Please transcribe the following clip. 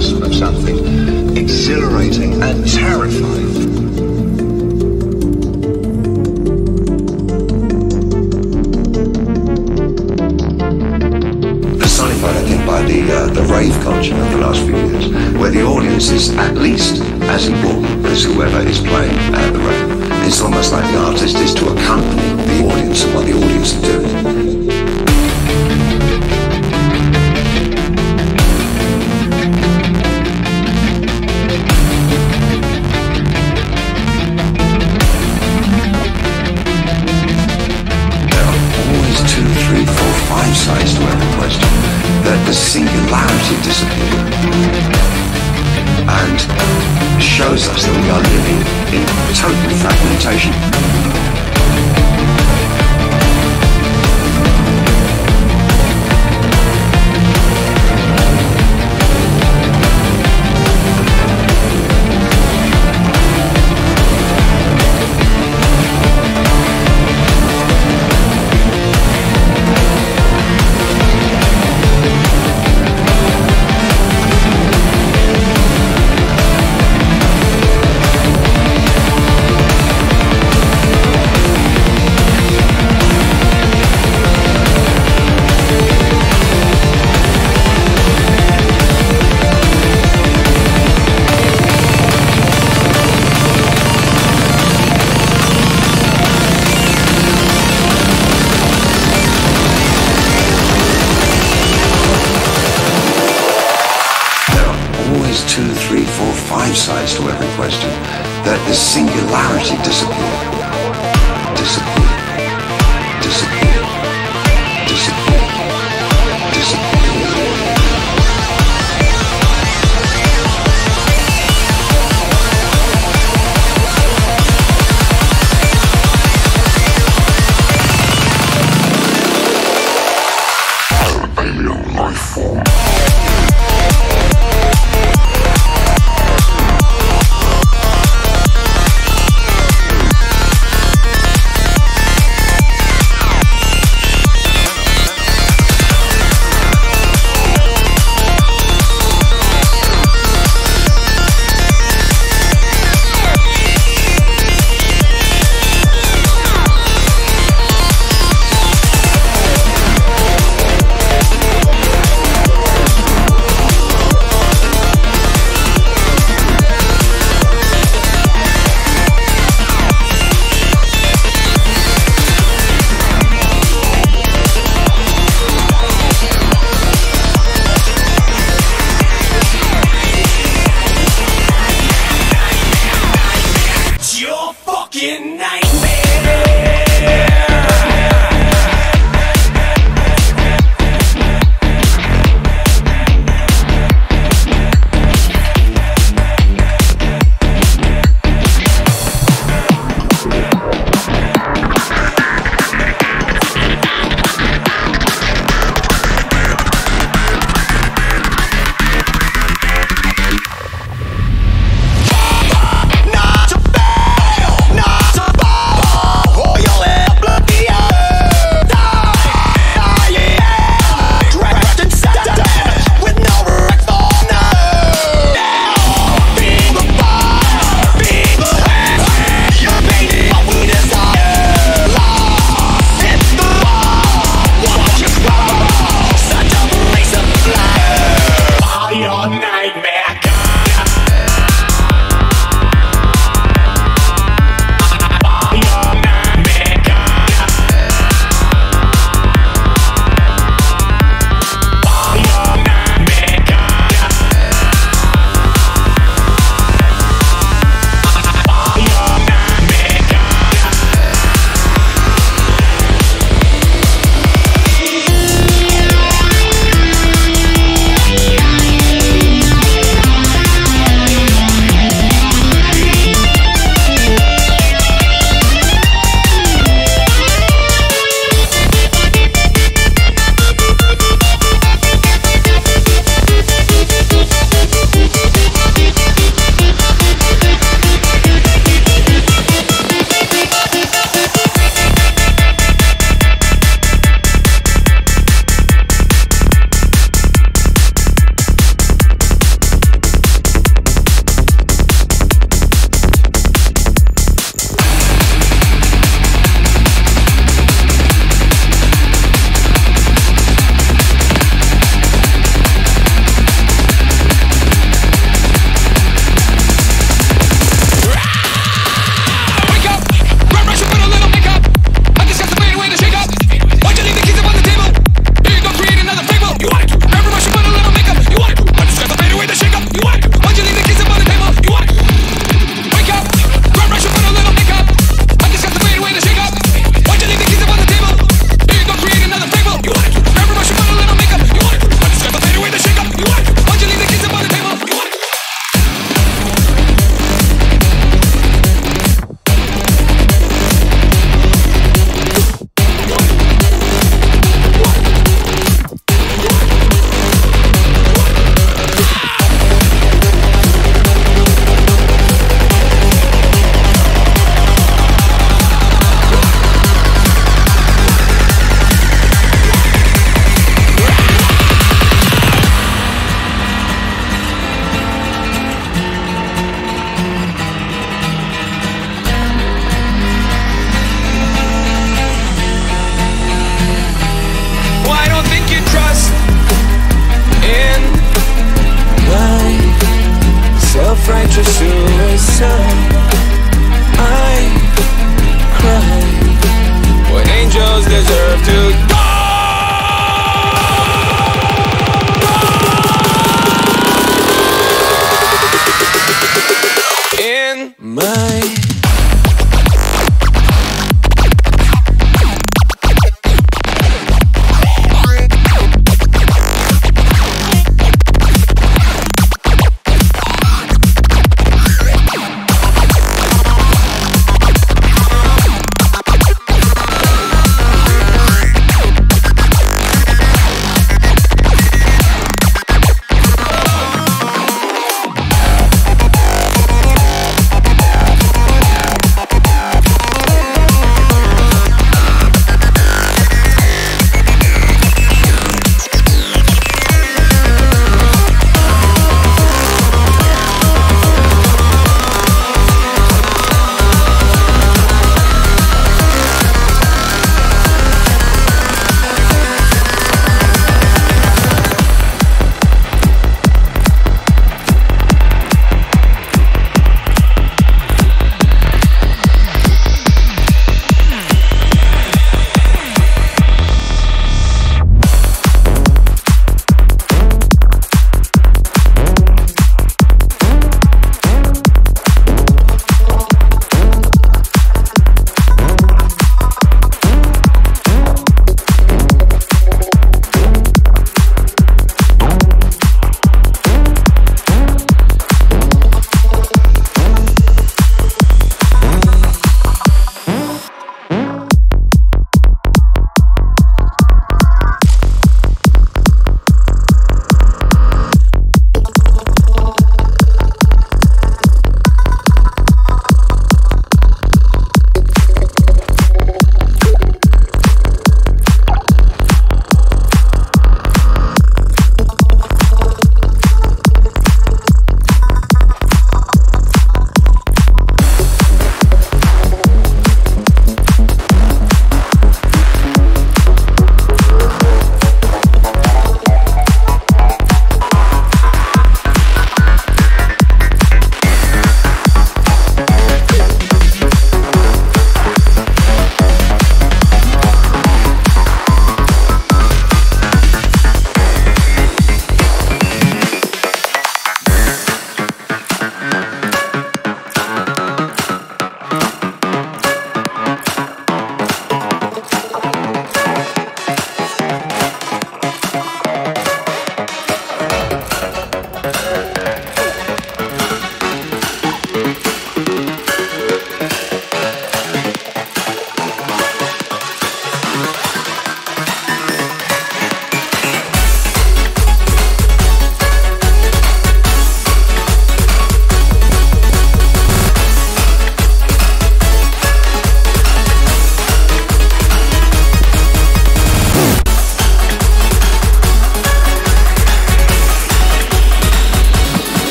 on of something exhilarating and terrifying. personified, I think, by the uh, the rave culture of the last few years, where the audience is at least as important as whoever is playing at the rave. It's almost like the artist is to accompany the audience and what the audience is doing.